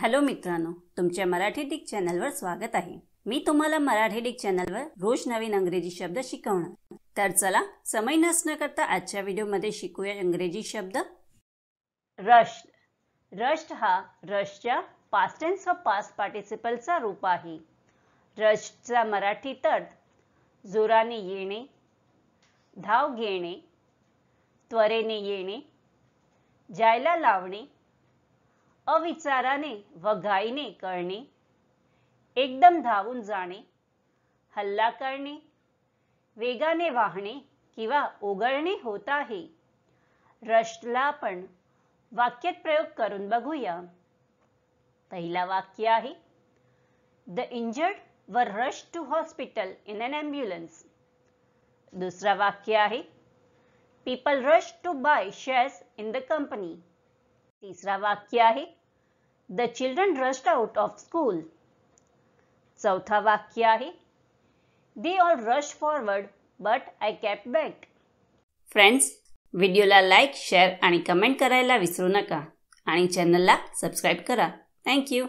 Hello मित्रांनो तुमच्या Marathi Dick चॅनलवर स्वागत आहे. मी तुम्हाला मराठी डिक चॅनलवर रोज नवीन अंग्रेजी शब्द शिकवणार. तर चला समय नसणं करता आजच्या व्हिडिओमध्ये शिकूया इंग्रजी शब्द. रश रश्ट हा रशच्या पास्ट टेन्स व पास्ट पार्टिसिपलचा रूप आहे. रशचा मराठी अर्थ जोराने येणे धाव घेणे त्वरेने येणे जायला लावणे अविचाराने व घाईने करणे एकदम धावून जाणे हल्ला करणे वेगाने वाहणे किंवा ओघळणे होत आहे. रशला आपण वाक्यात प्रयोग करून बघूया. पहिला वाक्य आहे the injured were rush to hospital in an ambulance दुसरा वाक्य आहे people rush to buy shares in the company तिसरा वाक्य आहे the children rushed out of school चौथा वाक्य आहे. They all rush forward but I kept back friends व्हिडिओला लाईक शेअर आणि कमेंट करायला विसरू नका. आणि चॅनलला सबस्क्राईब करा. थँक्यू